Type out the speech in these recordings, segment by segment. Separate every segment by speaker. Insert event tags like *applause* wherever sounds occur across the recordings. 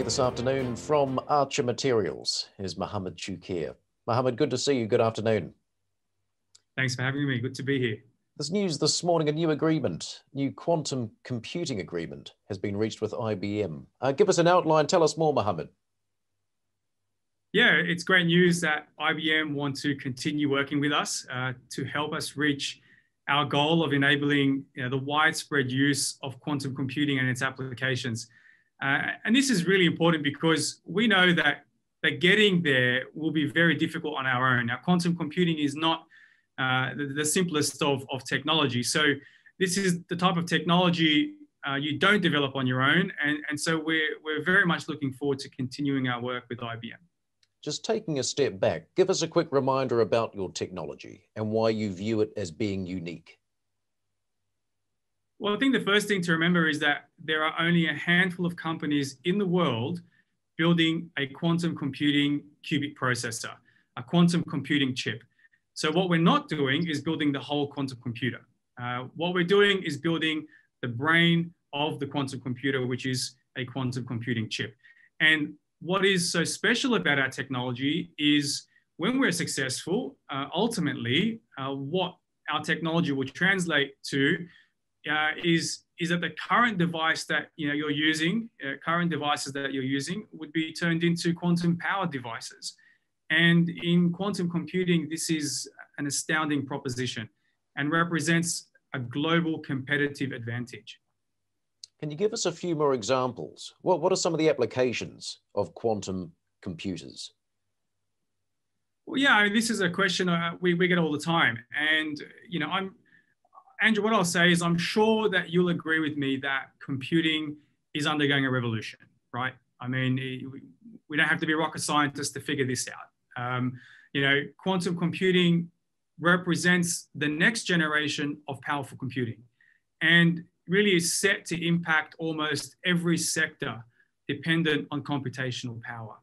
Speaker 1: me this afternoon from Archer Materials is Mohammad Choucair. Mohammad, good to see you. Good afternoon.
Speaker 2: Thanks for having me. Good to be here.
Speaker 1: There's news this morning a new agreement, new quantum computing agreement has been reached with IBM. Uh, give us an outline. Tell us more, Mohammad.
Speaker 2: Yeah, it's great news that IBM want to continue working with us uh, to help us reach our goal of enabling you know, the widespread use of quantum computing and its applications. Uh, and this is really important because we know that, that getting there will be very difficult on our own. Now, quantum computing is not uh, the, the, simplest of, of technology. So this is the type of technology uh, you don't develop on your own. And, and so we're, we're very much looking forward to continuing our work with IBM.
Speaker 1: Just taking a step back, give us a quick reminder about your technology and why you view it as being unique.
Speaker 2: Well, I think the first thing to remember is that there are only a handful of companies in the world building a quantum computing qubit processor, a quantum computing chip. So what we're not doing is building the whole quantum computer. Uh, what we're doing is building the brain of the quantum computer, which is a quantum computing chip. And what is so special about our technology is when we're successful, uh, ultimately, uh, what our technology will translate to uh, is is that the current device that you know you're using, uh, current devices that you're using, would be turned into quantum powered devices. And in quantum computing, this is an astounding proposition and represents a global competitive advantage.
Speaker 1: Can you give us a few more examples? What, what are some of the applications of quantum computers?
Speaker 2: Well, yeah, I mean, this is a question uh, we, we get all the time. And, you know, I'm, Andrew, what I'll say is I'm sure that you'll agree with me that computing is undergoing a revolution, right? I mean, we don't have to be rocket scientists to figure this out. Um, you know, quantum computing represents the next generation of powerful computing and really is set to impact almost every sector dependent on computational power.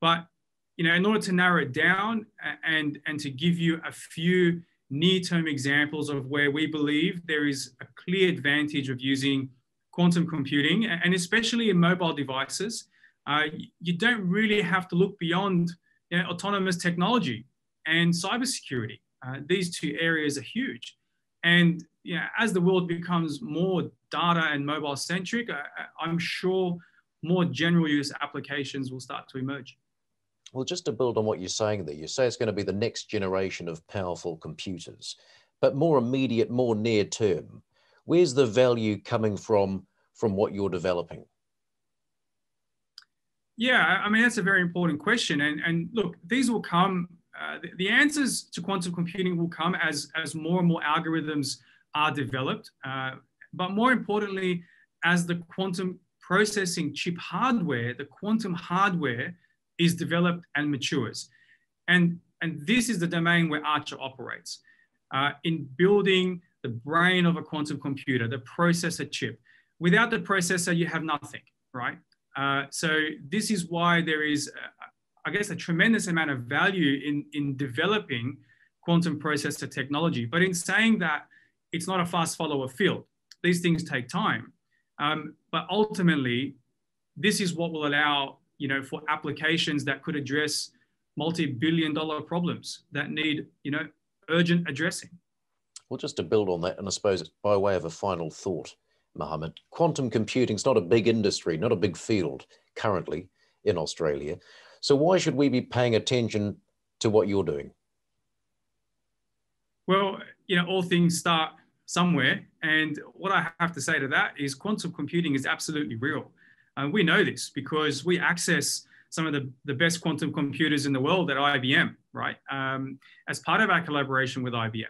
Speaker 2: But you know, in order to narrow it down and, and to give you a few near-term examples of where we believe there is a clear advantage of using quantum computing, and especially in mobile devices, uh, you don't really have to look beyond you know, autonomous technology and cybersecurity. Uh, these two areas are huge. And you know, as the world becomes more data and mobile centric, I, I'm sure more general use applications will start to emerge.
Speaker 1: Well, just to build on what you're saying there, you say it's going to be the next generation of powerful computers, but more immediate, more near term. Where's the value coming from from what you're developing?
Speaker 2: Yeah, I mean, that's a very important question. And, and look, these will come, uh, the, the, answers to quantum computing will come as, as more and more algorithms are developed. Uh, but more importantly, as the quantum processing chip hardware, the quantum hardware is developed and matures. And, and this is the domain where Archer operates. Uh, in building the brain of a quantum computer, the processor chip. Without the processor, you have nothing, right? Uh, so this is why there is, uh, I guess, a tremendous amount of value in, in developing quantum processor technology. But in saying that, it's not a fast follower field. These things take time. Um, but ultimately, this is what will allow, you know, for applications that could address multi-billion dollar problems that need, you know, urgent addressing.
Speaker 1: Well, just to build on that, and I suppose by way of a final thought, Mohammad. Quantum computing is not a big industry, not a big field currently in Australia. So why should we be paying attention to what you're doing?
Speaker 2: Well, you know, all things start somewhere. And what I have to say to that is quantum computing is absolutely real. Uh, we know this because we access some of the, the best quantum computers in the world at IBM, right? Um, as part of our collaboration with IBM.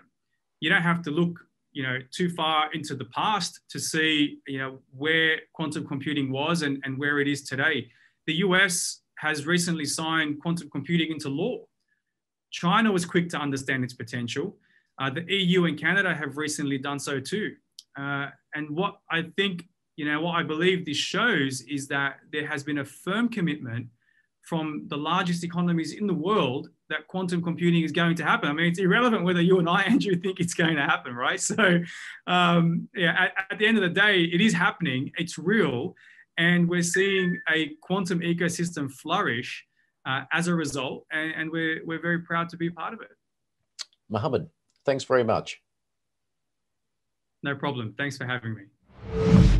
Speaker 2: You don't have to look you know, too far into the past to see, you know, where quantum computing was and, and where it is today. The US has recently signed quantum computing into law. China was quick to understand its potential. Uh, the EU and Canada have recently done so too. Uh, and what I think, you know, what I believe this shows is that there has been a firm commitment from the largest economies in the world that quantum computing is going to happen. I mean, it's irrelevant whether you and I, *laughs* Andrew, think it's going to happen, right? So, um, yeah, at, at, the end of the day, it is happening. It's real, And we're seeing a quantum ecosystem flourish uh, as a result, and, and we're, we're very proud to be part of it.
Speaker 1: Mohammad, thanks very much.
Speaker 2: No problem. Thanks for having me.